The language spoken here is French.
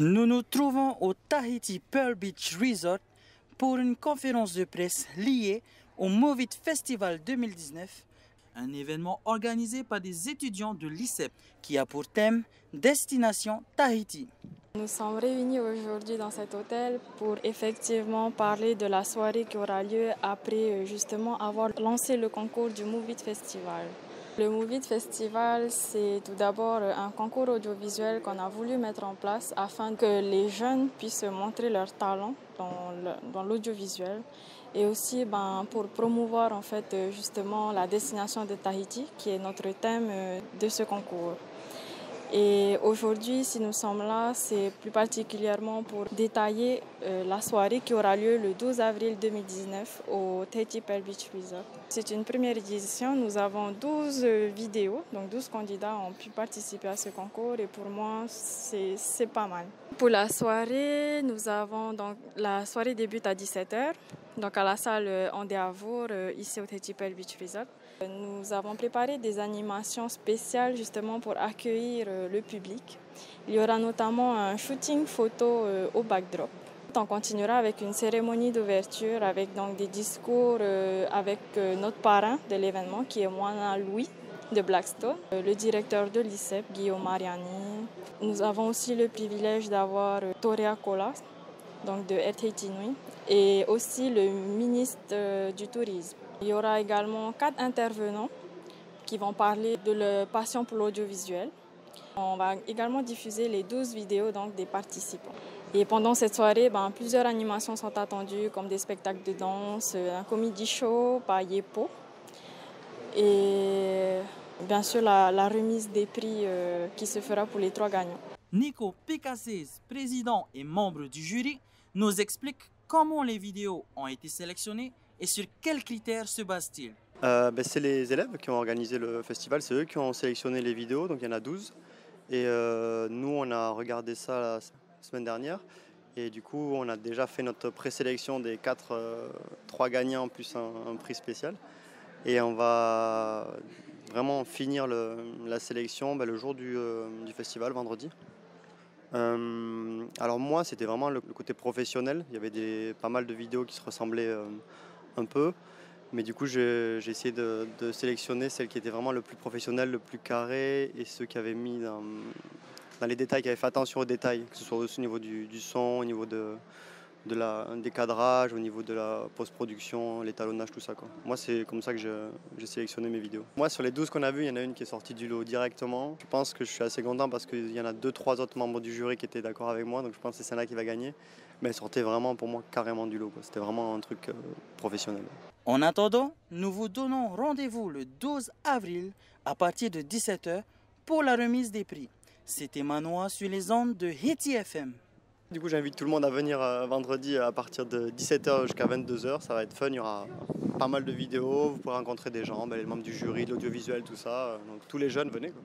Nous nous trouvons au Tahiti Pearl Beach Resort pour une conférence de presse liée au Movit Festival 2019, un événement organisé par des étudiants de l'ICEP qui a pour thème Destination Tahiti. Nous sommes réunis aujourd'hui dans cet hôtel pour effectivement parler de la soirée qui aura lieu après euh, justement avoir lancé le concours du Movit Festival. Le Movit Festival, c'est tout d'abord un concours audiovisuel qu'on a voulu mettre en place afin que les jeunes puissent montrer leur talent dans l'audiovisuel et aussi ben, pour promouvoir en fait justement la destination de Tahiti qui est notre thème euh, de ce concours. Et aujourd'hui, si nous sommes là, c'est plus particulièrement pour détailler euh, la soirée qui aura lieu le 12 avril 2019 au Tahiti Pearl Beach Resort. C'est une première édition. Nous avons 12 vidéos, donc 12 candidats ont pu participer à ce concours et pour moi, c'est pas mal. Pour la soirée, nous avons donc la soirée débute à 17h, donc à la salle Andéavour, euh, ici au Tahiti Pearl Beach Resort. Nous avons préparé des animations spéciales justement pour accueillir euh, le public. Il y aura notamment un shooting photo euh, au backdrop. On continuera avec une cérémonie d'ouverture avec donc des discours euh, avec notre parrain de l'événement qui est Moana Louis de Blackstone, le directeur de l'ICEP Guillaume Mariani. Nous avons aussi le privilège d'avoir Toria Colas donc de RTT et aussi le ministre du Tourisme. Il y aura également quatre intervenants qui vont parler de leur passion pour l'audiovisuel. On va également diffuser les 12 vidéos donc, des participants. Et pendant cette soirée, ben, plusieurs animations sont attendues, comme des spectacles de danse, un comedy show par Yepo. Et bien sûr, la, remise des prix euh, qui se fera pour les trois gagnants. Nico Picassez, président et membre du jury, nous explique comment les vidéos ont été sélectionnées et sur quels critères se base-t-il euh, ben, C'est les élèves qui ont organisé le festival, c'est eux qui ont sélectionné les vidéos, donc il y en a 12. Et euh, nous, on a regardé ça la semaine dernière. Et du coup, on a déjà fait notre présélection des 4, euh, 3 gagnants plus un, prix spécial. Et on va vraiment finir la sélection ben, le jour du, festival, vendredi. Alors moi, c'était vraiment le, côté professionnel. Il y avait des, pas mal de vidéos qui se ressemblaient un peu. Mais du coup, j'ai essayé de, sélectionner celles qui étaient vraiment le plus professionnelles, le plus carré et ceux qui avaient mis dans, les détails, qui avaient fait attention aux détails, que ce soit au niveau du, son, au niveau de, de la, des cadrages, au niveau de la post-production, l'étalonnage, tout ça. Quoi. Moi, c'est comme ça que j'ai sélectionné mes vidéos. Moi, sur les 12 qu'on a vues, il y en a une qui est sortie du lot directement. Je pense que je suis assez content parce qu'il y en a deux, trois autres membres du jury qui étaient d'accord avec moi, donc je pense que c'est celle-là qui va gagner. Mais elle sortait vraiment pour moi carrément du lot. C'était vraiment un truc euh, professionnel. En attendant, nous vous donnons rendez-vous le 12 avril à partir de 17h pour la remise des prix. C'était Manoa sur les ondes de Hitty FM. Du coup, j'invite tout le monde à venir euh, vendredi à partir de 17h jusqu'à 22h. Ça va être fun. Il y aura pas mal de vidéos. Vous pourrez rencontrer des gens, ben, les membres du jury, de l'audiovisuel, tout ça. Donc, tous les jeunes, venez. Quoi.